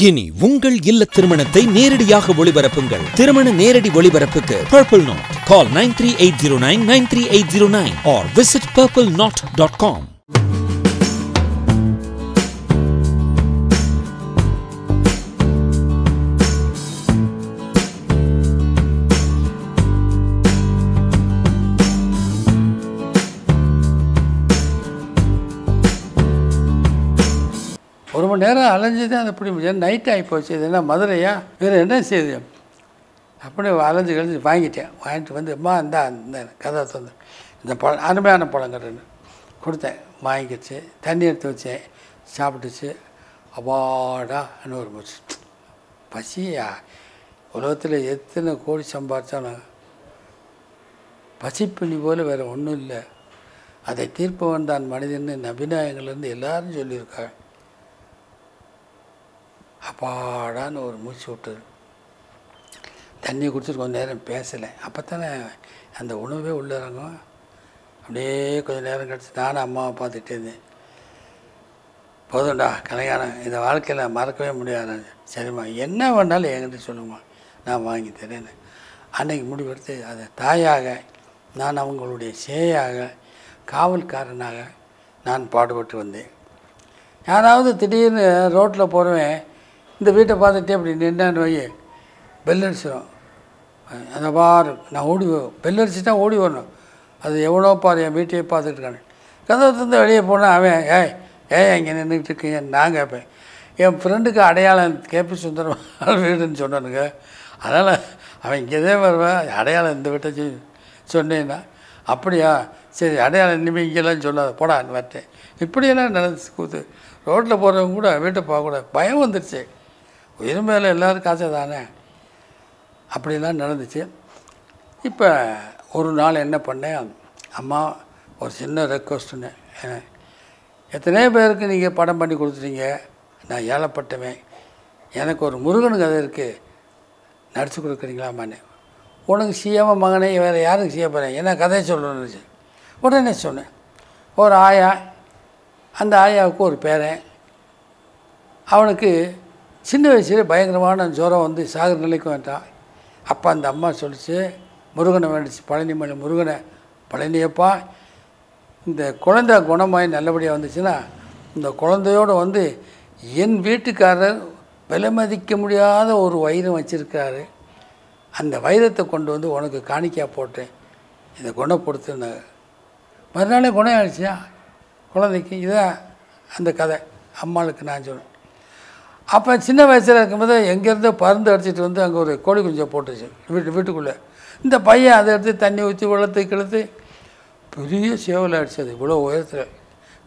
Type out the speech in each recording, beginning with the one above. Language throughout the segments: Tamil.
இனி உங்கள் இல்ல திருமணத்தை நேரடியாக ஒளிபரப்புங்கள். திருமண நேரடி ஒளிபரப்புக்கு Purple Knot call nine three eight zero nine nine three eight zero nine or visit Purple Knot dot com மணி நேரம் அலைஞ்சு தான் அதை பிடி முடியும் நைட் ஆகி போச்சு. இது என்ன மதுரையா? வேறு என்ன செய்யுது அப்படியே அலைஞ்சு கழிஞ்சு வாங்கிட்டேன். வாங்கிட்டு வந்து அம்மா இந்தா இந்த கதை தந்து இந்த பழம் அருமையான பழங்கள்னு கொடுத்தேன். வாங்கிக்கிச்சு. தண்ணி எடுத்து வச்சேன். சாப்பிட்டுச்சு. அப்பாடா ஒரு மூச்சு. பசியா? உலகத்தில் எத்தனை கோடி சம்பாதிச்சாலும் பசிப்பிணி போல் வேறு ஒன்றும் இல்லை. அதை தீர்ப்பவன் தான் மனிதன்னு நபிநாயகங்கள்லேருந்து எல்லாரும் சொல்லியிருக்காங்க. அப்பாடான்னு ஒரு மூச்சு விட்டுது. தண்ணி குடிச்சிட்டு கொஞ்சம் நேரம் பேசலை. அப்போ தானே அந்த உணவே உள்ளே இறங்கும். அப்படியே கொஞ்சம் நேரம் கிடச்சி நானும் அம்மாவை பார்த்துட்டே இருந்தேன். போதும்டா கல்யாணம். இந்த வாழ்க்கையில் மறக்கவே முடியாது. சரிம்மா என்ன வேணாலும் என்கிட்ட சொல்லுமா நான் வாங்கி தரேன்னு. அன்னைக்கு முடிவெடுத்து அதை தாயாக நான் அவங்களுடைய சேயாக காவல்காரனாக நான் பாடுபட்டு வந்தேன். யாராவது திடீர்னு ரோட்டில் போகிறவன் இந்த வீட்டை பார்த்துட்டே அப்படி நின்னான்னு வை பெல் அடிச்சிடும் அந்த பார் நான் ஓடி பெல் அடிச்சுட்டா ஓடி வரணும். அது எவ்வளோ பாரு என் வீட்டையே பார்த்துட்டு இருக்கானு. கதவை தந்து வெளியே போனால் அவன் ஏய் ஏய் இங்கே நின்றுக்கிட்டு இருக்கீங்க. நான் கேட்பேன். என் ஃப்ரெண்டுக்கு அடையாளம் கேபி சுந்தரம் வீடுன்னு சொன்னானுங்க. அதனால் அவன் இங்கே தான் வருவேன் அடையாளம் இந்த வீட்டை சொன்னேன்னா அப்படியா? சரி அடையாளம் இனிமேல் இங்கெல்லாம் சொல்லாத போடான்னு வரட்டேன். இப்படியெல்லாம் நடந்துச்சு கூத்து. ரோட்டில் போகிறவங்க கூட வீட்டை பார்க்கக்கூடாது பயம் வந்துடுச்சு உயிர் மேலே எல்லோருக்கும் ஆசை தானே? அப்படிலாம் நடந்துச்சு. இப்போ ஒரு நாள் என்ன பண்ணேன்? அம்மா ஒரு சின்ன ரெக்வஸ்ட்டுன்னு எத்தனையோ பேருக்கு நீங்கள் படம் பண்ணி கொடுத்துட்டீங்க? நான் ஏழப்பட்டவேன் எனக்கு ஒரு முருகன் கதை இருக்குது நடிச்சு கொடுக்குறீங்களாமான்னு. உனக்கு சிஎம் மகனே வேறு யாருக்கு செய்ய போகிறேன் என்ன கதையை சொல்லணும்னு உடனே சொன்னேன். ஒரு ஆயா அந்த ஆயாவுக்கு ஒரு பேரன். அவனுக்கு சின்ன வயசுல பயங்கரமான ஜுரம் வந்து சாகிற நிலைக்கு வந்துட்டான் அப்போ அந்த அம்மா சொல்லிச்சு முருகனை வேண்டிச்சு பழனி மலை முருகனை பழனியப்பா. இந்த குழந்தை குணமாய் நல்லபடியாக வந்துச்சுன்னா இந்த குழந்தையோடு வந்து என் வீட்டுக்காரர் விலை மதிக்க முடியாத ஒரு வைரம் வச்சுருக்காரு. அந்த வைரத்தை கொண்டு வந்து உனக்கு காணிக்கையாக போட்டேன். இதை குணப்படுத்துன மறுநாளே குணம் ஆயிடுச்சியா? குழந்தைக்கு இதான் அந்த கதை. அம்மாளுக்கு நான் சொன்னேன். அப்போ சின்ன வயசில் இருக்கும்போது எங்கேருந்தோ பருந்து அடிச்சிட்டு வந்து அங்கே ஒரு கோழி குஞ்சை போட்டுச்சு வீட்டு வீட்டுக்குள்ளே. இந்த பையன் அதை எடுத்து தண்ணி ஊற்றி வளர்த்து கிழத்து பெரிய சேவல் அடிச்சது இவ்வளோ உயரத்தில்.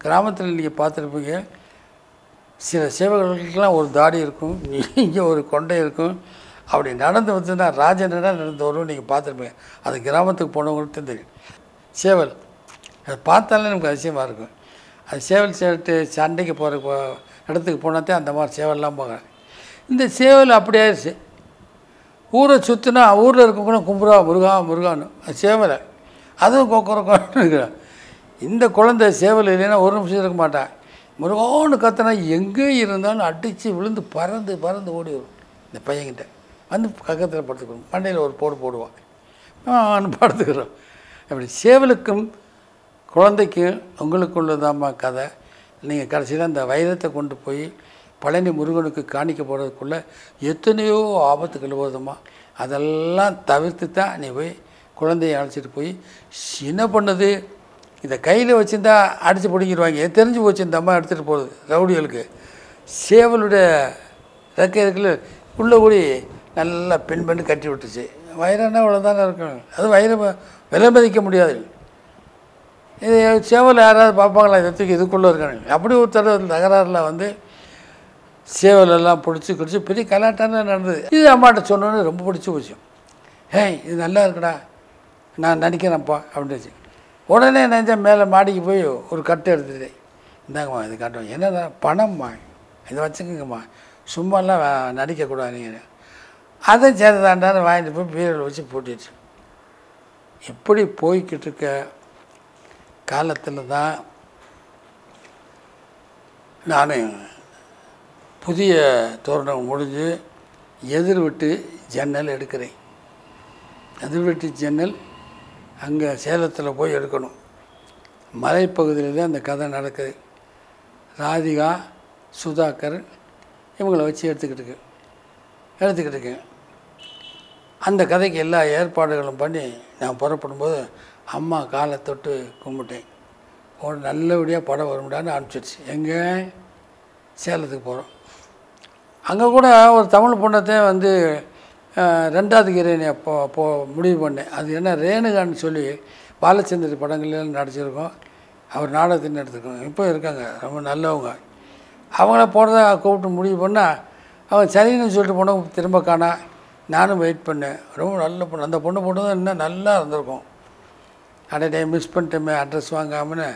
கிராமத்தில் நீங்கள் பார்த்துருப்பீங்க. சில சேவல்களுக்கெல்லாம் ஒரு தாடி இருக்கும் இங்கே ஒரு கொண்டை இருக்கும். அப்படி நடந்து வந்துன்னா ராஜனடா நடந்து வரும் நீங்கள் பார்த்துருப்பீங்க. அது கிராமத்துக்கு போனவங்களுக்கு தெரியும். சேவல் அதை பார்த்தாலே நமக்கு அதிசயமாக இருக்கும். அது சேவல் சேர்த்து சண்டைக்கு போகிற இடத்துக்கு போனாத்தே அந்த மாதிரி சேவல்லாம் போகிறேன் இந்த சேவல் அப்படி ஆயிடுச்சு. ஊரை சுற்றினா ஊரில் இருக்கவங்க கும்புறா முருகா முருகான்னு. அது சேவலை. அதுவும் கொக்கரக்கோன்னு இருக்கிறான். இந்த குழந்தை சேவல் இல்லைன்னா ஒரு நிமிஷம் இருக்க மாட்டேன் முருகோன்னு கத்தினா எங்கே இருந்தாலும் அடித்து விழுந்து பறந்து பறந்து ஓடி வரும். இந்த பையன்கிட்ட. வந்து கக்கத்தில் படுத்துக்கணும். மண்டையில் ஒரு போடு போடுவான். படுத்துக்கிறோம். அப்படி சேவலுக்கும் குழந்தைக்கும் உங்களுக்குள்ளதாம்மா கதை. நீங்கள் கடைசியில் அந்த வைரத்தை கொண்டு போய் பழனி முருகனுக்கு காணிக்க போகிறதுக்குள்ளே எத்தனையோ ஆபத்துகள் வருதுமா அதெல்லாம் தவிர்த்து தான் நீ போய் குழந்தைய அழைச்சிட்டு போய் என்ன பண்ணுது? இதை கையில் வச்சுருந்தா அடித்து பிடிங்கிடுவாங்க தெரிஞ்சு போச்சு இந்த அம்மா எடுத்துகிட்டு போகுது ரவுடிகளுக்கு. சேவலுடைய ரெக்கை இருக்குல்ல உள்ளே கூடி நல்லா பெண் பண்ணி கட்டி விட்டுச்சு. வைரம்னா அவ்வளோதானே இருக்கும். அது வைரம் விலை மதிக்க முடியாது. இது சேவல் யாராவது பார்ப்பாங்களா? இதை தூக்கி இதுக்குள்ளே இருக்காங்க அப்படி ஒரு தடவை தகராறில் வந்து சேவல் எல்லாம் பிடிச்சி குடிச்சு பெரிய கலாட்டான நடந்தது. இது அம்மாட்ட சொன்னோன்னு ரொம்ப பிடிச்சி போச்சு. ஏய் இது நல்லா இருக்குடா. நான் நடிக்கிறேன்ப்பா அப்படின்னுச்சு. உடனே நினச்சேன் மேலே மாடிக்கு போய் ஒரு கட்டு எடுத்துட்டேன். இந்தாங்கம்மா இது காட்டுவோம் என்னடா பணம்மா? இதை வச்சுக்கோங்கம்மா. சும்மாலாம் நடிக்கக்கூடாது நீங்கள் அதை சேர்ந்தாண்டான்னு வாங்கிட்டு போய் பீரல் வச்சு பூட்டிடுச்சு. இப்படி போய்கிட்டு இருக்க? காலத்தில் தான் நான் புதிய தோரணம் முடிஞ்சு எதிர் விட்டு ஜன்னல் எடுக்கிறேன். எதிர்விட்டு ஜன்னல் அங்கே சேலத்தில் போய் எடுக்கணும். மலைப்பகுதியில் தான் அந்த கதை நடக்குது. ராதிகா சுதாகர் இவங்களை வச்சு எடுத்துக்கிட்டு இருக்கு. எடுத்துக்கிட்டு இருக்கேன். அந்த கதைக்கு எல்லா ஏற்பாடுகளும் பண்ணி நான் புறப்படும்போது அம்மா காலை தொட்டு கும்பிட்டேன். ஒரு நல்லபடியாக படம் வரும்டான்னு அனுப்பிச்சிடுச்சு. எங்கே? சேலத்துக்கு போகிறோம் அங்கே கூட ஒரு தமிழ் பொண்ணத்தையும் வந்து ரெண்டாவது ஹீரோயினை போ போ முடிவு பண்ணேன். அது என்ன ரேணுகான்னு சொல்லி பாலச்சந்திர படங்கள்லாம் நடிச்சிருக்கோம். அவர் நாடகத்தின் எடுத்துருக்கோம் இப்போ இருக்காங்க. ரொம்ப நல்லவங்க. அவங்கள போகிறத கூப்பிட்டு முடிவு பண்ணால் அவன் சரின்னு சொல்லிட்டு போன திரும்ப காணா. நானும் வெயிட் பண்ணேன். ரொம்ப நல்ல பொண்ணு. அந்த பொண்ணு போட்டதும் தான் இன்னும் நல்லா இருந்திருக்கும். அடடே மிஸ் பண்ணிட்டோமே அட்ரஸ் வாங்காமன்னு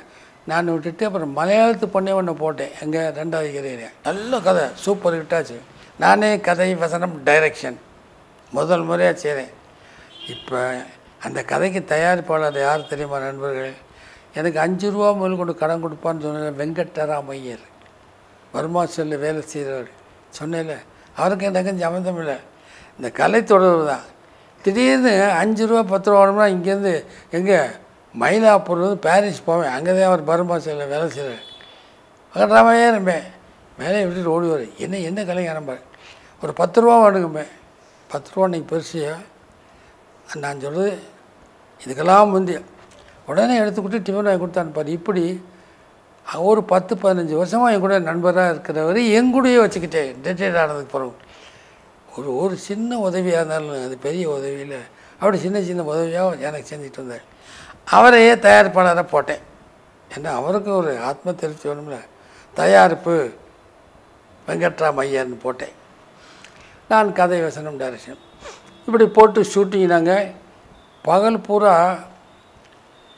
நான் விட்டுட்டு அப்புறம் மலையாளத்து பொண்ணே ஒன்று போட்டேன். எங்கே ரெண்டாவது ஹீரோயின் நல்ல கதை சூப்பர் ஹிட்டாச்சு நானே கதை வசனம் டைரக்ஷன் முதல் முறையாக செய்கிறேன் இப்போ அந்த கதைக்கு தயாரிப்பாளர் யார் தெரியுமா நண்பர்கள்? எனக்கு அஞ்சு ரூபா முதல் கொண்டு கடன் கொடுப்பான்னு சொன்ன வெங்கட்டராமையர். வர்மா செல்ல வேலை செய்கிறவர் சொன்னேன்ல அவருக்கு எனக்கு சம்மந்தம் இல்லை. இந்த கலை தொடர்பு தான். திடீர்னு அஞ்சு ரூபா பத்து ரூபா வேணும்னா இங்கேருந்து எங்கே மயிலாப்பூர்லேருந்து பாரிஸ் போவேன். அங்கே தான் அவர் பர்மா செல்ல வேலை செய்கிறார் வெங்கட்ராமையே இருப்பேன். வேலையை விட்டுட்டு ஓடுவார் என்ன என்ன கலைங்க நம்பார் ஒரு பத்து ரூபா வேணுங்கம்மே பத்து ரூபா நீங்கள் பெருசியா நான் சொல்கிறது இதுக்கெல்லாம் முந்தைய உடனே எடுத்துக்கிட்டு டிஃபன் வாங்கி கொடுத்து இப்படி ஒரு பத்து பதினஞ்சு வருஷமாக என் கூட நண்பராக இருக்கிறவர் என் கூடயே வச்சுக்கிட்டேன். ரிட்டையர்ட் ஆனதுக்கு பிறகு. ஒரு ஒரு சின்ன உதவியாக இருந்தாலும் அது பெரிய உதவியில் அப்படி சின்ன சின்ன உதவியாக எனக்கு செஞ்சுட்டு வந்தேன் அவரையே தயாரிப்பாளராக போட்டேன். ஏன்னா அவருக்கும் ஒரு ஆத்ம திருப்தி வேணும்ல. தயாரிப்பு வெங்கட்ராம் ஐயர்னு போட்டேன். நான் கதை வசனம் டைரக்ஷன் இப்படி போட்டு ஷூட்டிங் நாங்கள் பகல் பூரா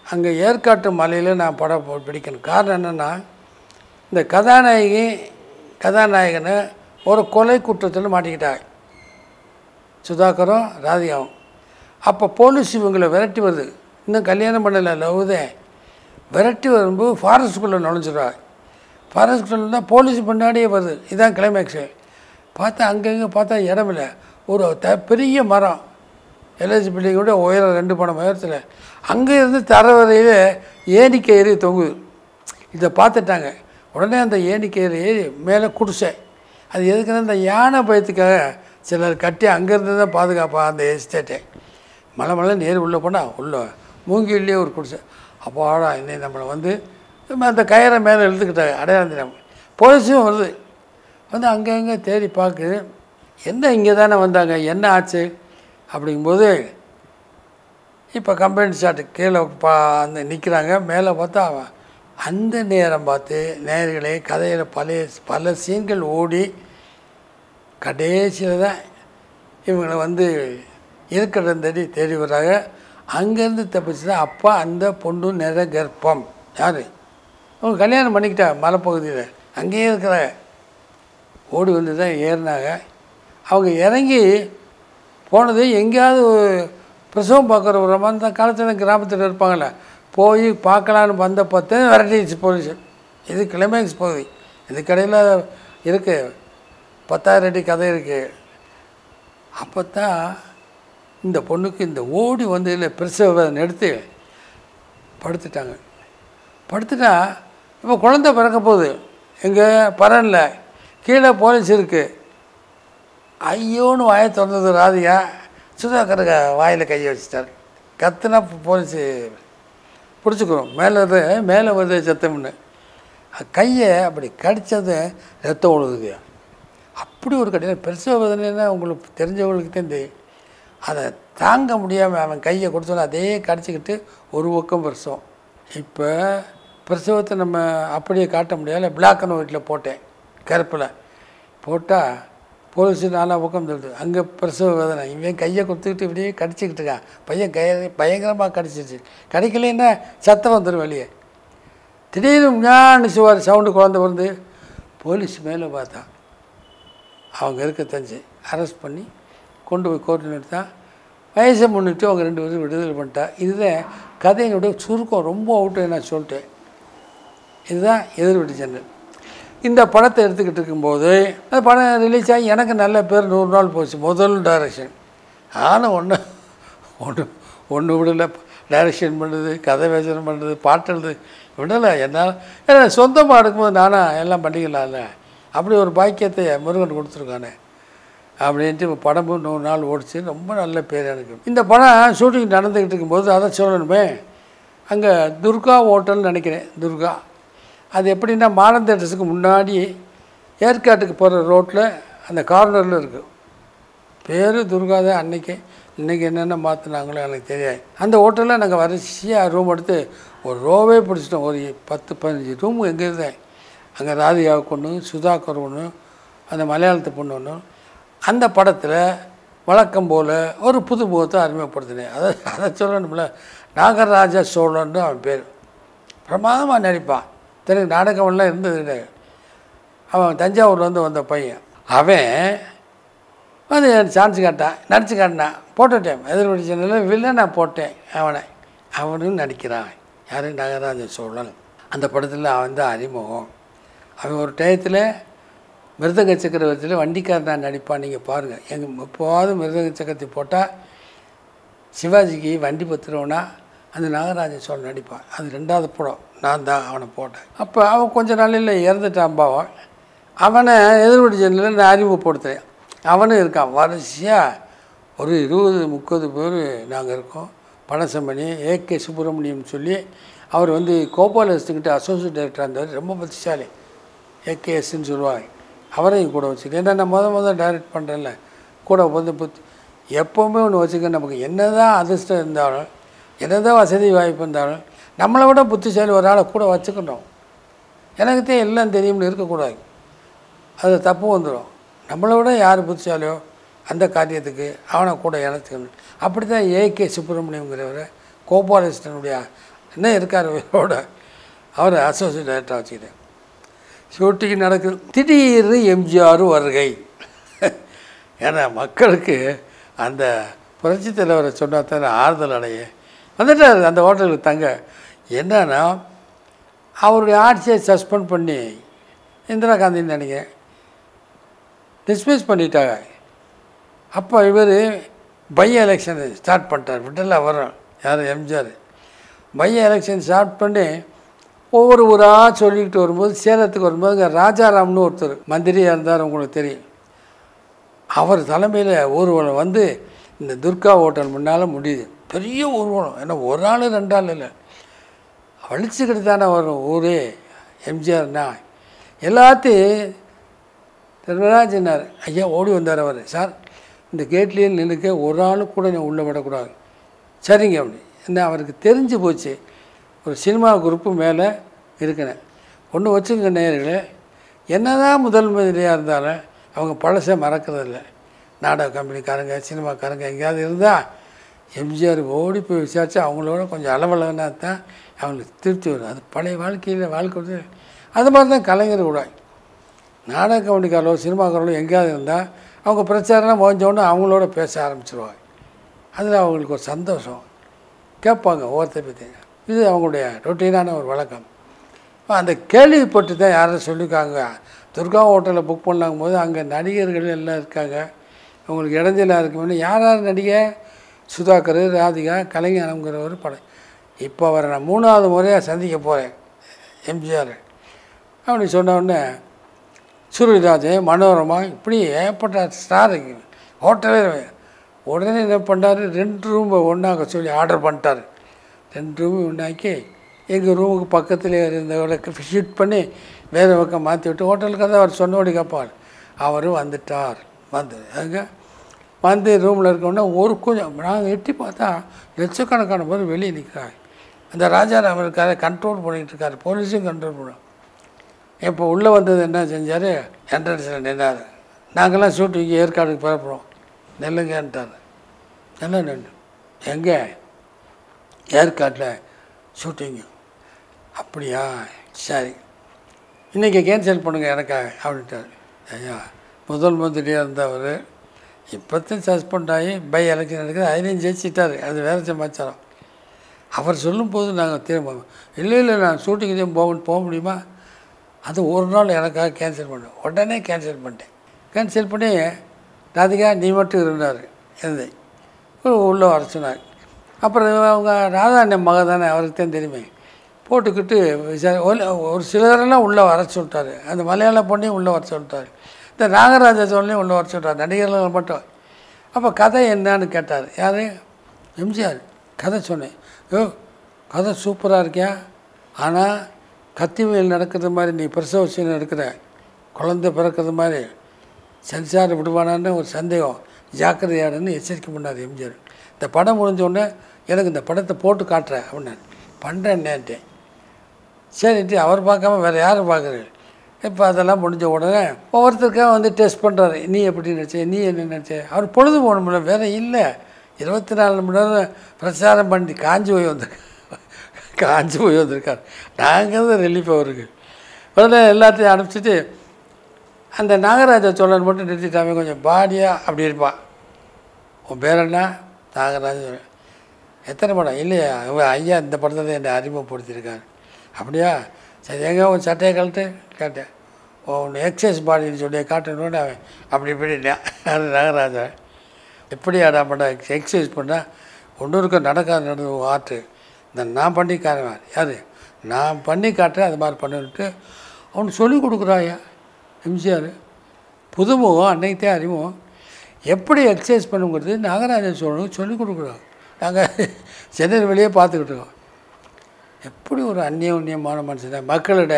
அங்கே ஏற்காட்டு மலையில் நான் படம் போ- பிடிக்கணும். காரணம் என்னென்னா இந்த கதாநாயகி கதாநாயகனை ஒரு கொலை குற்றத்தில் மாட்டிக்கிட்டாங்க. சுதாகரும் ராதிகாவும். அப்போ போலீஸ் இவங்களை விரட்டி வருது. இன்னும் கல்யாணம் பண்ணலை லவ்தே விரட்டி வரும்போது ஃபாரஸ்ட்டுக்குள்ளே நுழைஞ்சிடுவாங்க ஃபாரஸ்ட்டுக்குள்ளே இருந்தால் போலீஸ் முன்னாடியே வருது. இதுதான் கிளைமேக்ஸு பார்த்தா அங்கங்கே பார்த்தா இடமில்ல ஒரு த பெரிய மரம். எல்ஐசி பில்டிங்கோட உயரம் ரெண்டு பணம் உயரத்தில். அங்கே இருந்து தரவரையில் ஏணிக்கயிறு தொங்குது. இதை பார்த்துட்டாங்க. உடனே அந்த ஏணிக்கயிறு ஏறி மேலே குடிசை அது எதுக்குன்னா இந்த யானை பயத்துக்காக சிலர் கட்டி அங்கேருந்து தான் பாதுகாப்பாக அந்த எஸ்டேட்டை மலை மலை நேர் உள்ளே போனால் உள்ளே மூங்கிலே ஒரு குடிசை. அப்பாடா இன்னை நம்மளை வந்து அந்த கயிறை மேலே இழுத்துக்கிட்டாங்க அடையாளம் போலீஸும் வருது. வந்து அங்கங்கே தேடி பார்க்குது என்ன இங்கே தானே வந்தாங்க என்ன ஆச்சு? அப்படிங்கும்போது இப்போ கம்பெனி ஷாட்டு கீழே பா அந்த நிற்கிறாங்க மேலே பார்த்தா அவன் அந்த நேரம் பார்த்து நேர்களே கதையில் பழைய பல சீன்கள் ஓடி கடைசியில் தான் இவங்களை வந்து இருக்கிற தேடி தேடி வர்றாங்க அங்கேருந்து தப்பிச்சு தான் அப்பா அந்த பொண்ணு நிற கர்ப்பம் யார்? அவங்க கல்யாணம் பண்ணிக்கிட்டா மலைப்பகுதியில். அங்கேயே இருக்கிற. ஓடி வந்து தான் ஏறினாங்க. அவங்க இறங்கி போனது எங்கேயாவது பிரசவம் பார்க்குற ஒரு அந்த காலத்தில் கிராமத்தில் இருப்பாங்கள்ல போய் பார்க்கலான்னு வந்த பார்த்து வெரைட்டிஸ் போலீஸ். இது கிளைமேக்ஸ் பகுதி. இது கடையில் இருக்குது பத்தாயிரம் அடி கதை இருக்குது அப்போ தான் இந்த பொண்ணுக்கு இந்த ஓடி வந்து இல்லை பிரசவ எடுத்து படுத்துட்டாங்க. படுத்துட்டா இப்போ குழந்தை பிறக்க போகுது. எங்கே? பரனில். கீழே போலீஸ் இருக்குது ஐயோன்னு வாயை திறந்தது ராதியா சுதாகருக்கு வாயில் கையை வச்சுட்டார். கத்துனா போலீஸு பிடிச்சிக்கிறோம் மேலே இருந்து மேலே வருது சத்தம்னு. கையை அப்படி கடித்தது ரத்தம் விழுகுது அப்படி ஒரு கடினம். பிரசவ வேதனைன்னா உங்களுக்கு தெரிஞ்சவங்களுக்கு தான் தெரியும். அதை தாங்க முடியாமல் அவன் கையை கொடுத்தோன்னே அதே கடிச்சிக்கிட்டு ஒரு பக்கம் பிரசவம் இப்போ பிரசவத்தை நம்ம அப்படியே காட்ட முடியல பிளாக் அண்ட் ஒயிட்டில் போட்டேன் கருப்பில். போட்டால் போலீஸு நாலா பக்கம் சொல்லுது அங்கே பிரசவ வேதனை. இவன் கையை கொடுத்துக்கிட்டு இப்படியே கடிச்சிக்கிட்டு இருக்கான். பையன் கையை பயங்கரமாக கடிச்சிருச்சு. கடிக்கலைன்னா சத்தம் வந்துடும் வெளியே. திடீர்னு ஞான சுவார் சவுண்டு குழந்தை பிறந்து போலீஸ் மேலே பார்த்தா அவங்க இருக்க தெரிஞ்சு அரெஸ்ட் பண்ணி கொண்டு போய் கோர்ட்டில் நிறுத்தான் வயசை முன்னிட்டு அவங்க ரெண்டு பேரும் விடுதலை பண்ணிட்டா. இதுதான் கதையினுடைய சுருக்கம் ரொம்ப அவுட்டு நான் சொல்லிட்டேன். இதுதான் எதிர்வெட்டு ஜன்னல் இந்த படத்தை எடுத்துக்கிட்டு இருக்கும்போது அந்த படம் ரிலீஸ் ஆகி எனக்கு நல்ல பேர் நூறு நாள் போச்சு. முதல் டைரக்ஷன் ஆனால் ஒன்று ஒன்று ஒன்று விடலை. டைரக்ஷன் பண்ணுறது கதை வேசனம் பண்ணுறது பாட்டுறது விடலை என்னால் ஏன்னா சொந்தமாக எடுக்கும்போது நானாக எல்லாம் பண்ணிக்கலாம்ல. அப்படி ஒரு பாக்கியத்தை முருகன் கொடுத்துருக்கானே. அப்படின்ட்டு இப்போ படமும் நூறு நாள் ஓடிச்சு. ரொம்ப நல்ல பேர் எனக்கு இந்த படம் ஷூட்டிங் நடந்துக்கிட்டு இருக்கும்போது அதை சொல்லணுமே. அங்கே துர்கா ஹோட்டல்னு நினைக்கிறேன். துர்கா. அது எப்படின்னா மானந்த தேட்டர்ஸுக்கு முன்னாடி ஏற்காட்டுக்கு போகிற ரோட்டில் அந்த கார்னரில் இருக்குது பேர் துர்கா தான் அன்றைக்கி இன்றைக்கி என்னென்ன மாற்றினாங்களோ எனக்கு தெரியாது. அந்த ஹோட்டலில் நாங்கள் வரிசையாக ரூம் எடுத்து ஒரு ரோவே பிடிச்சிட்டோம். ஒரு பத்து பதினஞ்சு ரூம் எங்கே இருந்தேன். அங்கே ராதிகாவுக்கு ஒன்று சுதாகர் ஒன்று அந்த மலையாளத்து பொண்ணு ஒன்று அந்த படத்தில் வழக்கம் போல் ஒரு புது முகத்தை அறிமுகப்படுத்தினேன். அதை அதை சொல்லணும்ல. நாகராஜ சோழன்னு அவன் பேர். பிரமாதமாக நடிப்பான். தெரியும் நாடகம்லாம் இருந்தது கிடையாது அவன் தஞ்சாவூர்லேருந்து வந்த பையன். அவன் அது சான்ஸ் கேட்டான். நடிச்சு காட்டினான். போட்டுட்டேன். எதிர்வடி சேனலில் நான் போட்டேன் அவனை. அவனும் நடிக்கிறான். யாரும் நாகராஜ சோழன். அந்த படத்தில் அவன் தான் அறிமுகம். அவன் ஒரு டயத்தில் மிருதங்க சக்கரவர்த்தியில் வண்டிக்காரன் நடிப்பான். நீங்கள் பாருங்கள் எங்கள் எப்போவாவது மிருதங்க சக்கரத்தை போட்டால் சிவாஜிக்கு வண்டி பத்துருவனா அந்த நாகராஜ சோழன் நடிப்பான். அது ரெண்டாவது படம். நான் தான் அவனை போட்டேன். அப்போ அவன் கொஞ்ச நாளில் இறந்துட்டான் பாவம். அவனை எதிர்வடி சேனலில் நான் அறிமுகப்படுத்துகிறேன் அவனும் இருக்கான். வரிசையாக ஒரு இருபது முப்பது பேர் நாங்கள் இருக்கோம். பணசம்பணி ஏகே சுப்பிரமணியம் சொல்லி அவர் வந்து கோபாலஸ்துக்கிட்ட அசோசியேட் டைரக்டராக இருந்தார் ரொம்ப புத்திசாலி. ஏகேஎஸ்ன்னு சொல்லுவாங்க. அவரையும் கூட வச்சுக்க. ஏன்னா நான் முத முத டைரக்ட் பண்ணுறேன்ல கூட வந்து புத்தி எப்போவுமே ஒன்று வச்சுக்க நமக்கு என்ன தான் அதிர்ஷ்டம் இருந்தாலும் என்ன தான் வசதி வாய்ப்பு இருந்தாலும் நம்மளை விட புத்திசாலி ஒரு ஆளை கூட வச்சுக்கணும். எனக்கு தான் எல்லாம் தெரியும்னு இருக்கக்கூடாது. அது தப்பு வந்துடும் நம்மளை விட யார் புத்திசாலியோ அந்த காரியத்துக்கு அவனை கூட இணைச்சிக்கணும். அப்படி தான் ஏகே சுப்பிரமணியங்கிறவர் கோபாலகிருஷ்ணனுடைய என்ன இருக்கார் இவரோட. அவரை அசோசியேட் டைரக்டராக வச்சுக்கிட்டேன். ஷூட்டிங் நடக்குது. திடீர்னு எம்ஜிஆர் வருகை. ஏன்னா மக்களுக்கு அந்த புரட்சி தலைவரை சொன்னால் தானே ஆறுதல் அடைய. வந்துட்டார் அந்த ஹோட்டலுக்கு தங்க. என்னன்னா அவருடைய ஆட்சியை சஸ்பெண்ட் பண்ணி இந்திரா காந்தின்னு நினைக்கிறேன். டிஸ்மிஸ் பண்ணிட்டாங்க. அப்போ இவர் பை எலெக்ஷன் ஸ்டார்ட் பண்ணிட்டார். விட்டல வரும் யார்? எம்ஜிஆர். பை எலெக்ஷன் ஸ்டார்ட் பண்ணி ஒவ்வொரு ஊராக சொல்லிக்கிட்டு வரும்போது சேலத்துக்கு வரும்போது இங்கே ராஜாராம்னு ஒருத்தர் மந்திரியாக இருந்தார் உங்களுக்கு தெரியும். அவர் தலைமையில் ஊர்வலம் வந்து இந்த துர்கா ஹோட்டல் முன்னால் முடியுது. பெரிய ஊர்வலம். ஏன்னா ஒரு ஆள் ரெண்டு ஆள் இல்லை. வலிச்சுக்கிட்டு தானே வரும் ஊரே எம்ஜிஆர்னா எல்லாத்தையும் தர்மராஜனார் ஐயா ஓடி வந்தார் அவர். சார் இந்த கேட்லேயே நின்றுக்க ஒரு ஆள் கூட நான் உள்ளே விடக்கூடாது. சரிங்க அப்படி. என்ன அவருக்கு தெரிஞ்சு போச்சு. ஒரு சினிமா குரூப்பு மேலே இருக்கிறேன் ஒன்று வச்சுருக்க நேர்களே என்னதான் முதல் மந்திரியாக இருந்தாலும் அவங்க பழசை மறக்கிறதில்ல. நாடக கம்பெனிக்காரங்க சினிமாக்காரங்க எங்கேயாவது இருந்தால் எம்ஜிஆர் ஓடி போய் விசாரித்து அவங்களோட கொஞ்சம் அளவலகனா தான் அவங்களுக்கு திருப்தி வரும். அது பழைய வாழ்க்கையில் வாழ்க்கை அது மாதிரி தான் கலைஞர் கூட. நாடக கம்பெனிக்காரோ சினிமாக்காரோ எங்கேயாவது இருந்தால் அவங்க பிரச்சாரம்லாம் முடிஞ்சோடனே அவங்களோட பேச ஆரம்பிச்சிருவாங்க. அதில் அவங்களுக்கு ஒரு சந்தோஷம். கேட்பாங்க ஒவ்வொருத்தரை பற்றி இது அவங்களுடைய ரொட்டீனான ஒரு வழக்கம். அந்த கேள்விப்பட்டு தான் யாரும் சொல்லியிருக்காங்க. துர்கா ஹோட்டலில் புக் பண்ணாங்க போது அங்கே நடிகர்கள் எல்லாம் இருக்காங்க. அவங்களுக்கு இடைஞ்சலாக இருக்குமே யார் யார் நடிகை? சுதாகர் ராதிகா கலைஞரங்கிற ஒரு படம் இப்போ அவரை நான் மூணாவது முறையாக சந்திக்க போகிறேன் எம்ஜிஆர். அப்படி சொன்ன உடனே சூரியராஜன் மனோரமா இப்படி ஏற்பட்ட ஸ்டார் ஹோட்டலே உடனே என்ன பண்ணார்? ரெண்டு ரூமை ஒன்றாக சொல்லி ஆர்டர் பண்ணிட்டார். ரெண்டு ரூமு உண்டாக்கி எங்கள் ரூமுக்கு பக்கத்தில் இருந்தவர்களுக்கு ஷிஃப்ட் பண்ணி வேறு பக்கம் மாற்றி விட்டு ஹோட்டலுக்கு தான் அவர் சொன்னோடி கேட்பார். அவரும் வந்துட்டார். வந்து அங்கே வந்து ரூமில் இருக்கோன்னா ஒரு கொஞ்சம் நாங்கள் எட்டி பார்த்தா லட்சக்கணக்கான பேர் வெளியே நிற்கிறாங்க அந்த ராஜாராம் இருக்கார் கண்ட்ரோல் பண்ணிகிட்டு இருக்காரு. போலீஸும் கண்ட்ரோல் பண்ணும் இப்போ உள்ளே வந்தது என்ன செஞ்சார்? என்ட்ரன்ஸில் நின்னார். நாங்கள்லாம் ஷூட்டிங் ஏற்காடுக்கு பரப்புகிறோம் நெல்லுங்கன்ட்டார். நல்லா நின்று எங்கே? ஏற்காட்டில் ஷூட்டிங்கு. அப்படியா? சரி. இன்றைக்கி கேன்சல் பண்ணுங்கள் எனக்காக அப்படின்ட்டார். ஐயா முதல் மந்திரியாக இருந்தவர். இப்போத்தையும் சஸ்பெண்ட் ஆகி பை எலெக்ஷன் நடக்குது. அதிலையும் ஜெயிச்சிட்டார். அது வேறு சமாச்சாரம். அவர் சொல்லும்போது நாங்கள் திரும்ப இல்லை இல்லை நான் ஷூட்டிங் எதுவும் போக போக முடியுமா? அது ஒரு நாள் எனக்காக கேன்சல் பண்ணேன் உடனே கேன்சல் பண்ணிட்டேன். கேன்சல் பண்ணி ராதிகா நீ மட்டும் இருந்தார். இருந்து உள்ளே வர சொன்னார். அப்புறம் அவங்க ராதாண்ணன் மக தானே அவருக்கு தான் தெரியுமே. போட்டுக்கிட்டு ஒரு- ஒரு சிலரெல்லாம் உள்ளே வர சொல்லிட்டார். அந்த மலையாள பொண்ணையும் உள்ளே வர சொல்லிட்டார். இந்த நாகராஜ சோழனையும் உள்ளே வர சொல்லிட்டார். நடிகர்கள் மட்டும். அப்போ கதை என்னன்னு கேட்டார். யார்? எம்ஜிஆர். கதை சொன்னேன். யோ கதை சூப்பராக இருக்கியா? ஆனால் கத்திவேல் நடக்கிறது மாதிரி நீ பிரசவ நடக்கிற எடுக்கிற. குழந்தை பிறக்கிறது மாதிரி. சென்சார் விடுவானான்னு ஒரு சந்தேகம். ஜாக்கிரதையாடுன்னு எச்சரிக்கை பண்ணார் எம்ஜிஆர். இந்த படம் முடிஞ்சோடனே எனக்கு இந்த படத்தை போட்டு காட்டுறேன் அப்படின்னு பண்ணுறேன்னேன்ட்டேன் சரிட்டு அவர் பார்க்காம வேறு யார் பார்க்குறது? இப்போ அதெல்லாம் முடிஞ்ச உடனே ஒவ்வொருத்தருக்காக வந்து டெஸ்ட் பண்ணுறாரு நீ எப்படி நினச்ச நீ என்ன நினச்ச அவர் பொழுது போகணும்ல வேறு இல்லை. இருபத்தி நாலு மணி நேரம் பிரச்சாரம் பண்ணி காஞ்சி போய் வந்திருக்காரு காஞ்சி போய் வந்திருக்கார். நாங்கள் தான் ரிலீஃப் அவருக்கு. உடனே எல்லாத்தையும் அனுப்பிச்சிட்டு அந்த நாகராஜ சோழன் மட்டும் நிறுத்திட்டாமே கொஞ்சம் பாடியாக அப்படி இருப்பான் உன் பேர் என்ன? நாகராஜ சோழன். எத்தனை படம்? இல்லையா? இவன் ஐயா இந்த படத்தை தான் என்னை அறிமுகப்படுத்தியிருக்காரு. அப்படியா? சரி எங்கே உன் சட்டையை கழட்டு? கேட்டேன். உன் எக்ஸசைஸ் பாடின்னு சொல்லி காட்டணும்னு அவன். அப்படி இப்படின்னா அது நாகராஜா எப்படி நான் பண்ண எக்ஸசைஸ் பண்ணால் ஒன்று இருக்க நடக்காத ஆர்ட்டு ஆற்று. இந்த நான் பண்ணி காட்டுவேன் யார்? நான் பண்ணி காட்டுறேன் அது மாதிரி பண்ணுன்ட்டு அவனுக்கு சொல்லிக் கொடுக்குறாயா எம்ஜிஆர். புதுமுகம் தான் அறிமுகம். எப்படி எக்ஸசைஸ் பண்ணுங்கிறது நாகராஜன் சோழனுக்கு சொல்லிக் கொடுக்குறாங்க நாங்கள் சென்னையில் வெளியே பார்த்துக்கிட்டு இருக்கோம். எப்படி ஒரு அந்நியோன்யமான மனுஷன் மக்களோட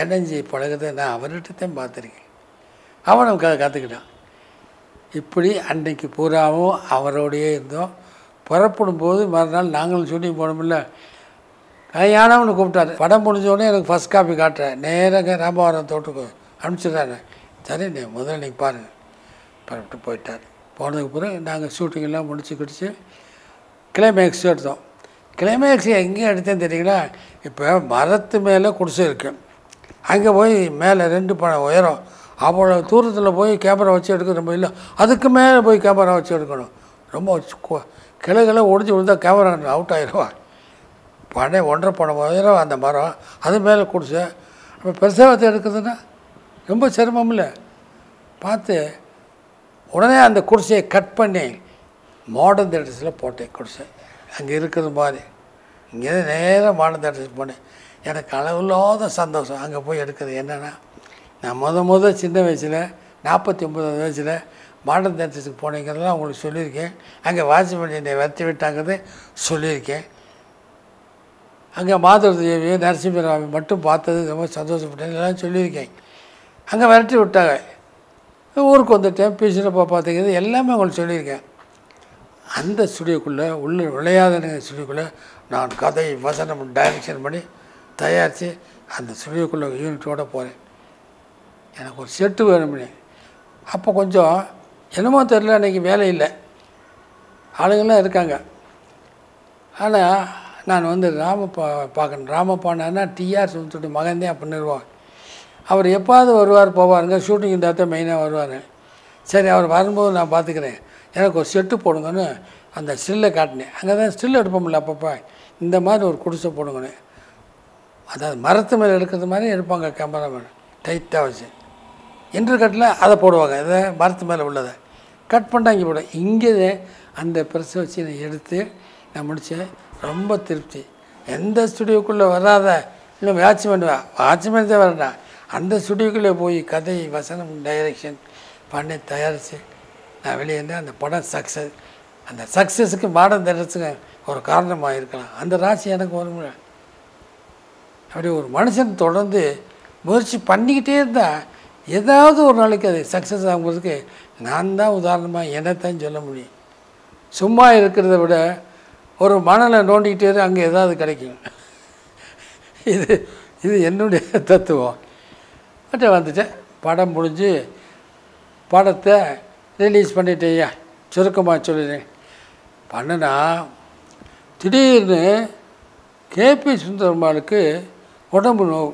இணைஞ்சி பழகத்தை நான் அவர்கிட்ட தான் பார்த்துருக்கேன். அவனும் க கற்றுக்கிட்டான் இப்படி அன்னைக்கு பூராவும் அவரோடையே இருந்தோம். புறப்படும் போது மறுநாள் நாங்களும் ஷூட்டிங் போனோம்ல. கல்யாணம்னு கூப்பிட்டாரு. படம் முடிஞ்சோடனே எனக்கு ஃபஸ்ட் காப்பி காட்டுறேன். நேராக ராமவரம் தோட்டுக்கு அனுப்பிச்சிடுறாரு சரி நீ முதல்ல நீங்கள் பாருங்கள் புறப்பட்டு போயிட்டார். போனதுக்கு பிறகு நாங்கள் ஷூட்டிங்கெல்லாம் முடிச்சு கிடிச்சு கிளைமேக்ஸ் எடுத்தோம் கிளைமேக்ஸ் எங்கே எடுத்தேன்னு தெரியுங்களா? இப்போ மரத்து மேலே குடிசை இருக்கு. அங்கே போய் மேலே ரெண்டு ப உயரம். அவ்வளோ தூரத்தில் போய் கேமரா வச்சு எடுக்க ரொம்ப இல்லை. அதுக்கு மேலே போய் கேமரா வச்சு எடுக்கணும். ரொம்ப கிளைகளை ஒடிஞ்சு விழுந்தால் கேமரா அவுட் ஆயிடுவா. பனை ஒன்றரை பணம் உயரம் அந்த மரம். அது மேலே குடிசை. அப்போ பிரசவத்தை எடுக்கிறதுன்னா ரொம்ப சிரமம் இல்லை. பார்த்து உடனே அந்த குடிசையை கட் பண்ணி மாடர்ன் தேட்டர்ஸில் போட்டேன் கொடுத்தேன் அங்கே இருக்கிறது மாதிரி. இங்கே நேராக மாடர்ன் தேட்டர்ஸ் போனேன். எனக்கு அளவில்லாத சந்தோஷம். அங்கே போய் எடுக்கிறது என்னென்னா நான் முத முத சின்ன வயசில் நாற்பத்தி ஒம்பது வயசில் மாடர்ன் தேட்டர்ஸுக்கு போனேங்கிறதெல்லாம் உங்களுக்கு சொல்லியிருக்கேன். அங்கே வாட்ச்மேன் என்னை விரட்டி விட்டாங்கிறது சொல்லியிருக்கேன். அங்கே மாதவ தேவி நரசிம்மராமி மட்டும் பார்த்தது ரொம்ப சந்தோஷப்பட்டேன். எல்லாம் சொல்லியிருக்கேன். அங்கே விரட்டி விட்டாங்க. ஊருக்கு வந்துட்டேன். பீச்சில் பார்த்துக்கிறது எல்லாமே உங்களுக்கு சொல்லியிருக்கேன். அந்த ஸ்டுடியோக்குள்ளே உள்ள விளையாத ஸ்டுடியோக்குள்ளே நான் கதை வசனம் டைரக்ஷன் பண்ணி தயாரித்து அந்த ஸ்டுடியோக்குள்ளே யூனிட்டோடு போகிறேன் எனக்கு ஒரு செட்டு வேணும்னு. அப்போ கொஞ்சம் என்னமோ தெரில அன்றைக்கி வேலை இல்லை. ஆளுங்கள்லாம் இருக்காங்க. ஆனால் நான் வந்து ராமப்பா பார்க்கணும். ராமப்பாண்டா டிஆர் சொல்லிட்டு மகன்தான் அப்போ நிறுவம் அவர் எப்பாவது வருவார் போவாருங்க. ஷூட்டிங் இருந்தால் தான் மெயினாக வருவார். சரி அவர் வரும்போது நான் பார்த்துக்கிறேன். எனக்கு ஒரு செட்டு போடுங்கன்னு அந்த ஸ்டில்லை காட்டினேன். அங்கே தான் ஸ்டில் எடுப்போம்ல அப்பப்போ. இந்த மாதிரி ஒரு குடிசை போடுங்கன்னு. அதாவது மரத்து மேலே எடுக்கிறது மாதிரி எடுப்பாங்க கேமராமேன் டைட்டாக வச்சு. இன்டர் கட்டில் அதை போடுவாங்க. இதை மரத்து மேலே உள்ளதை. கட் பண்ணிட்டாங்க போட இங்கே அந்த ப்ரெஸ்ஸை வச்சு நான் எடுத்து நான் முடித்தேன் ரொம்ப திருப்தி. எந்த ஸ்டுடியோக்குள்ளே வராத இல்லை வாட்ச்மேன் வாட்ச்மேன் தான் வரேன்டா. அந்த ஸ்டுடியோக்குள்ளே போய் கதை வசனம் டைரக்ஷன் பண்ணி தயாரித்து நான் வெளியே இருந்தேன் அந்த படம் சக்ஸஸ் அந்த சக்ஸஸுக்கு மாடர்ன் தேட்டர்ஸுக்கு ஒரு காரணமாக இருக்கலாம் அந்த ராசி எனக்கு வரும்ல அப்படி ஒரு மனுஷன் தொடர்ந்து முயற்சி பண்ணிக்கிட்டே இருந்தால் ஏதாவது ஒரு நாளைக்கு அது சக்ஸஸ் ஆகும்போதுக்கு நான் தான் உதாரணமாக என்னத்தான் சொல்ல முடியும். சும்மா இருக்கிறத விட ஒரு மணலை நோண்டிக்கிட்டே அங்கே ஏதாவது கிடைக்கும். இது இது என்னுடைய தத்துவம். பட் வந்துட்டேன் படம் முடிஞ்சு படத்தை ரிலீஸ் பண்ணிட்டேயா சுருக்கமாக சொல்லிடுறேன் பண்ணுனா திடீர்னு கேபி சுந்தரம்மாளுக்கு உடம்பு நோவு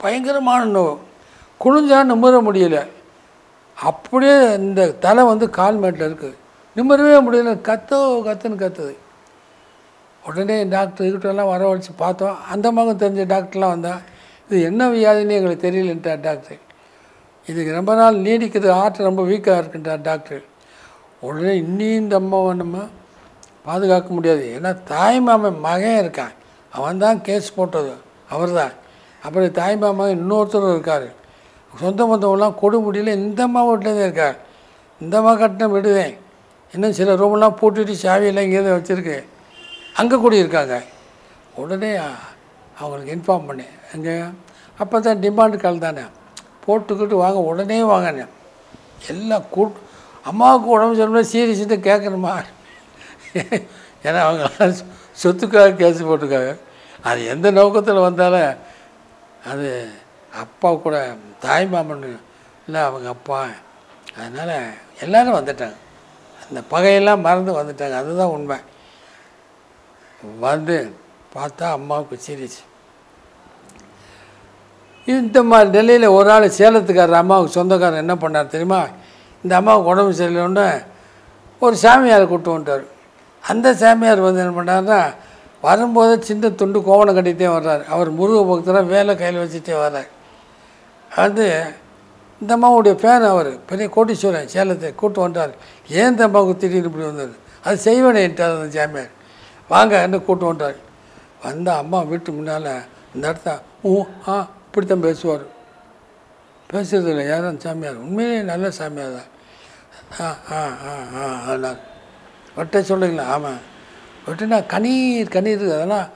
பயங்கரமான நோவு. குனிஞ்சா நிமிர முடியல. அப்படியே இந்த தலை வந்து கால் மேட்டில் இருக்குது நிமிரவே முடியல. கத்தோ கத்துன்னு கத்துது. உடனே டாக்டர் கிட்டலாம் வரவழைச்சி பார்த்தோம். அந்த மகன் தெரிஞ்ச டாக்டர்லாம் வந்தால் இது என்ன வியாதின்னு எங்களுக்கு தெரியலன்ட்டார் டாக்டர். இதுக்கு ரொம்ப நாள் நீடிக்குது ஹார்ட் ரொம்ப வீக்காக இருக்குன்றார் டாக்டர் உடனே இன்னும் இந்த அம்மாவை நம்ம பாதுகாக்க முடியாது. ஏன்னா தாய்மாமன் மகன் இருக்கான். அவன் தான் கேஸ் போட்டது. அவர் தான் அப்புறம் தாய்மாமன் இன்னொருத்தர் இருக்கார். சொந்த பந்தவெல்லாம் கொடுமுடியில் இந்த அம்மா வீட்டில் இருக்கார் இந்த அம்மா கட்டின விடுதேன் இன்னும் சில ரூமெல்லாம் பூட்டிட்டு சாவியெல்லாம் இங்கேயே வச்சுருக்கு. அங்கே கூடியிருக்காங்க உடனே அவங்களுக்கு இன்ஃபார்ம் பண்ணேன். அங்கே அப்போ தான் டிமாண்டு கால் தானே. போட்டுக்கிட்டு வாங்க உடனே வாங்கண்ணே எல்லாம் கூட் அம்மாவுக்கு உடம்பு சொல்லணும் சீரியஸ்ட்டு கேட்கணுமா? ஏன்னா அவங்க சொத்துக்காக கேஸ் போட்டிருக்காங்க. அது எந்த நோக்கத்தில் வந்தாலும் அது அப்பா கூட தாய் மாமன் இல்லை அவங்க அப்பா. அதனால் எல்லோரும் வந்துட்டாங்க. அந்த பகையெல்லாம் மறந்து வந்துட்டாங்க. அதுதான் உண்மை. வந்து பார்த்தா அம்மாவுக்கு சீரியஸ் இந்த மாதிரி நிலையில் ஒரு ஆள் சேலத்துக்காரர் அம்மாவுக்கு சொந்தக்காரர் என்ன பண்ணார் தெரியுமா? இந்த அம்மாவுக்கு உடம்பு சரியில்லைன்னு ஒரு சாமியாரை கூப்பிட்டு வந்துட்டார். அந்த சாமியார் வந்து என்ன பண்ணாருன்னா வரும்போது சின்ன துண்டு கோவணம் கட்டிகிட்டே வர்றார். அவர் முருக பக்தராக வேலை கையில் வச்சுட்டே வர்றார். வந்து இந்த அம்மாவுடைய ஃபேன் அவர் பெரிய கோட்டீஸ்வரன் சேலத்தை கூப்பிட்டு வந்துட்டார். ஏன் இந்த அம்மாவுக்கு திடீர்னு இப்படி வந்தார் அது செய்வனேன்ட்டார் அந்த சாமியார். வாங்க என்ன கூப்பிட்டு வந்துட்டார். வந்த அம்மா வீட்டு முன்னால் இந்த இடத்த ஊ ஆ இப்படித்தான் பேசுவார். பேசுறது இல்லை யாரும் சாமியார். உண்மையிலேயே நல்ல சாமியார் தான். ஆ ஆ ஆ ஆ ஆனார். வெட்ட சொல்லுங்களா ஆமாம் வெட்டினா கண்ணீர் கண்ணீர் இருக்குது. அதெல்லாம்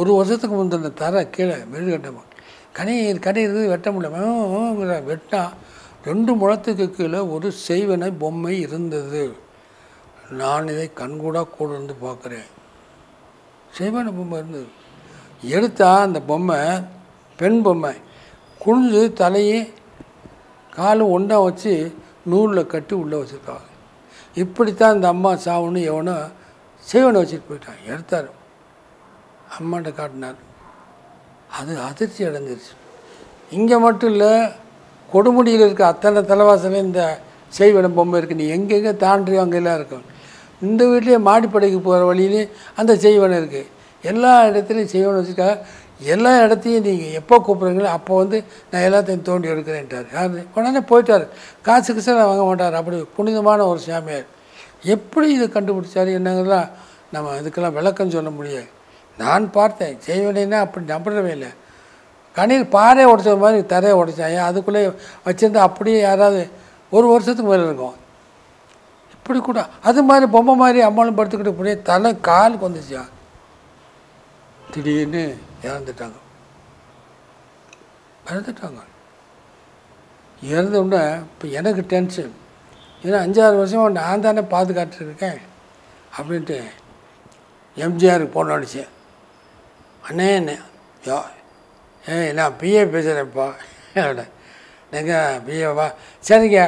ஒரு வருஷத்துக்கு முந்தின தர கீழே மெழுகு கட்டமாக கண்ணீர் கண்ணீர் இருக்குது வெட்ட முடியல. வெட்டினா ரெண்டு முழத்துக்கு கீழே ஒரு செய்வனை பொம்மை இருந்தது. நான் இதை கண்கூடாக கூட இருந்து பார்க்குறேன். செய்வன பொம்மை இருந்தது. எடுத்தால் அந்த பொம்மை பெண் பொம்மை. குனிஞ்சு தலையை காலும் ஒன்றா வச்சு நூலில் கட்டி உள்ளே வச்சுருக்காங்க இப்படித்தான் இந்த அம்மா சாவுன்னு எவனோ செய்வனை வச்சுட்டு போயிட்டான். எடுத்தார். அம்மாட்ட காட்டினார். அது அதிர்ச்சி அடைஞ்சிருச்சு. இங்கே மட்டும் இல்லை கொடுமுடியில் இருக்க அத்தனை தலைவாசலையும் இந்த செய்வன பொம்மை இருக்குது நீ எங்கெங்கே தாண்டியோ அங்கெல்லாம் இருக்கும். இந்த வீட்லேயே மாடிப்படைக்கு போகிற வழியிலே அந்த செய்வனை இருக்குது எல்லா இடத்துலையும் செய்வனை வச்சுருக்காங்க. எல்லா இடத்தையும் நீங்கள் எப்போ கூப்பிட்றீங்களோ அப்போ வந்து நான் எல்லாத்தையும் தோண்டி எடுக்கிறேன்ட்டார். யார்? உடனே போயிட்டார். காசு கிசு வாங்க மாட்டார். அப்படி புனிதமான ஒரு சாமியார். எப்படி இதை கண்டுபிடிச்சாரு? என்னங்கலாம் நம்ம இதுக்கெல்லாம் விளக்கம் சொல்ல முடியாது. நான் பார்த்தேன். செய்வனேன்னா அப்படி நம்புறவே இல்லை. கண்ணீர் பாறை உடைச்ச மாதிரி தரையை உடைச்சாங்க அதுக்குள்ளே வச்சுருந்தா அப்படியே யாராவது ஒரு வருஷத்துக்கு மேலே இருக்கும். இப்படி கூட அது மாதிரி பொம்மை மாதிரி அம்மாளும் படுத்துக்கிட்டு போய் தலை காலுக்கு வந்துச்சா திடீர்னு இறந்துட்டாங்க. இறந்துட்டாங்க. இறந்த உடனே இப்போ எனக்கு டென்ஷன் ஏன்னா அஞ்சாறு வருஷமாக நான் தானே பாதுகாத்துருக்கேன் அப்படின்ட்டு எம்ஜிஆருக்கு போன அடிச்சு. அண்ணே என்ன யோ ஏ நான் பிஏ பேசுகிறேன்ப்பா நீங்கள் பிஏவா சரிங்க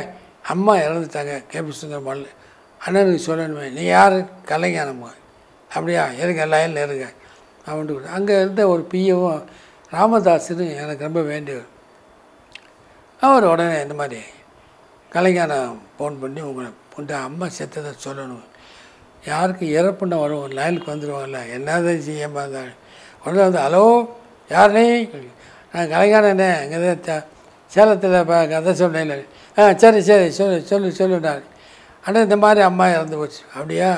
அம்மா இறந்துட்டாங்க. கேபி சுந்தரமால் அண்ணனுக்கு சொல்லணுமே நீ யார்? கலைஞானம்மா அப்படியா இருங்க லைனில் இருங்க. அப்படின்ட்டு அங்கே இருந்த ஒரு பிஏவும் ராமதாஸ்னு எனக்கு ரொம்ப வேண்டியவர். அவர் உடனே இந்த மாதிரி கலைஞானம் ஃபோன் பண்ணி உங்களை உண்ட அம்மா செத்ததை சொல்லணும். யாருக்கு இறப்புன்னு வரும் லைனுக்கு வந்துடுவாங்கல்ல என்னதான் செய்யாமல் இருந்தாங்க உடனே வந்து ஹலோ யாருனே நான் கலைஞானண்ணே இங்கே தான் சேலத்தில் இப்போ கதை சொன்னேன் ஆ சரி சரி சொல்லு சொல்லு சொல்லுடாரு ஆனால் இந்த மாதிரி அம்மா இறந்து போச்சு. அப்படியா?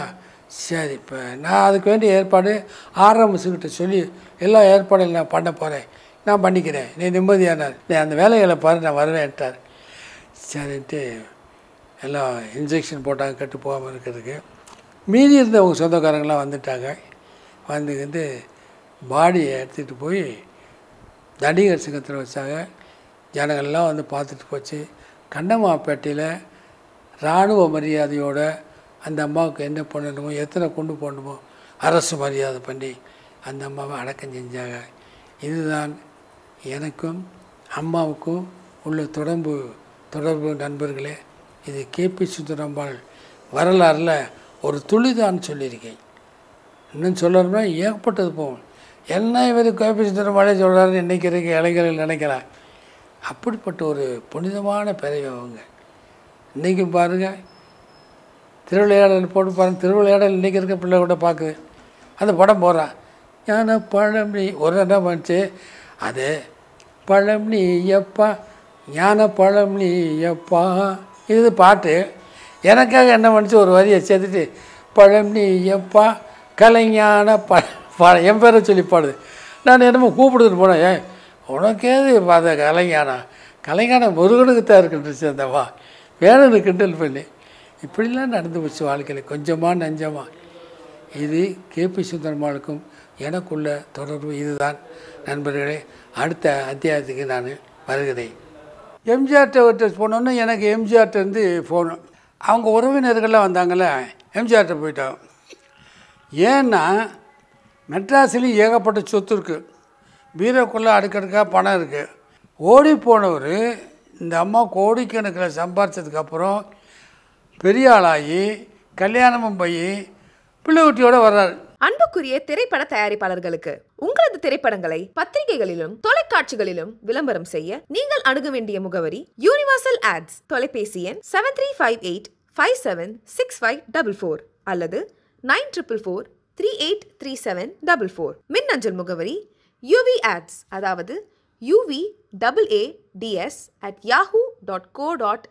சரி இப்போ நான் அதுக்கு வேண்டிய ஏற்பாடு ஆர்எம்எஸ்கிட்ட சொல்லி எல்லா ஏற்பாடும் நான் பண்ண போகிறேன் நான் பண்ணிக்கிறேன். நீ நிம்மதியானார். நீ அந்த வேலைகளை பாரு நான் வருவேன்ட்டார் சரின்ட்டு எல்லாம் இன்ஜெக்ஷன் போட்டாங்க கட்டு போகாமல் இருக்கிறதுக்கு. மீதி இருந்தவங்க சொந்தக்காரங்களாம் வந்துட்டாங்க. வந்து வந்து பாடியை எடுத்துகிட்டு போய் நடிகர் சங்கத்தில் வச்சாங்க. ஜனங்கள்லாம் வந்து பார்த்துட்டு போச்சு. கண்ணம்மாப்பேட்டையில் இராணுவ மரியாதையோட அந்த அம்மாவுக்கு என்ன பண்ணணுமோ எத்தனை கொண்டு போகணுமோ அரசு மரியாதை பண்ணி அந்த அம்மாவை அடக்கம் செஞ்சாங்க. இதுதான் எனக்கும் அம்மாவுக்கும் உள்ள தொடர்பு தொடர்பு நண்பர்களே. இது கேபி சுந்தரம்பாள் வரலாறில் ஒரு துளிதான் சொல்லியிருக்கேன். இன்னும் சொல்லணும்னா ஏகப்பட்டது போகும். என்ன இவர் கேபி சுந்தரம்பாளே சொல்கிறாருன்னு இன்றைக்கி இளைஞர்கள் நினைக்கிறான் அப்படிப்பட்ட ஒரு புனிதமான பிறவி அவங்க. இன்றைக்கும் பாருங்கள் திருவிளையாடல் போட்டு பாருங்கள் திருவிளையாடல் இன்றைக்கி இருக்க பிள்ளை கூட பார்க்குது அந்த படம் போகிறான் ஞான பழம் நீ ஒரு என்ன பண்ணுச்சு அது பழம் நீ எப்பா ஞான பழம் நீ எப்பா. இது பாட்டு. எனக்காக என்ன பண்ணுச்சு? ஒரு வரியை சேர்த்துட்டு பழம் நீ எப்பா கலைஞான ப ப- என் பேரை சொல்லி பாடுது. நான் என்னமோ கூப்பிடுன்னு போனேன். ஏன் உனக்கேது பார்த்த கலைஞானா? கலைஞான முருகனுக்கு தான் இருக்குன்றுச்சு அந்தவா வேணும்னு கிண்டல் பண்ணி. இப்படிலாம் நடந்து போச்சு வாழ்க்கையில். கொஞ்சமாக நஞ்சமாக இது கேபி சுந்தரமாளுக்கும் எனக்குள்ள தொடர்பு இதுதான். நண்பர்களே அடுத்த அத்தியாயத்துக்கு நான் வருகிறேன். எம்ஜிஆர்ட்ட ஒருத்தர் போனோன்னே எனக்கு எம்ஜிஆர்ட்டேருந்து ஃபோனு அவங்க உறவினர்கள்லாம் வந்தாங்கள்ல எம்ஜிஆர்ட்ட போயிட்டோம். ஏன்னா மெட்ராஸ்லேயும் ஏகப்பட்ட சொத்து இருக்குது பீரோக்குள்ளே அடுக்கடுக்காக பணம் இருக்குது ஓடி போனவர் இந்த அம்மா கோடிக்கணக்கில் சம்பாரித்ததுக்கப்புறம் பெரிய ஆளாகி கல்யாணமும் போய் பிள்ளை குட்டியோட வர்றாரு. அன்புக்குரிய திரைப்பட தயாரிப்பாளர்களுக்கு உங்களது திரைப்படங்களை பத்திரிகைகளிலும் தொலைக்காட்சிகளிலும் விளம்பரம் செய்ய நீங்கள் அணுக வேண்டிய முகவரி யூனிவர்சல் ஆட்ஸ் தொலைபேசி எண் seven three five eight five seven six five double four அல்லது nine triple four three eight three seven double four மின்னஞ்சல் முகவரி யூவி ஆட்ஸ் அதாவது UV double A DS at Yahoo dot co dot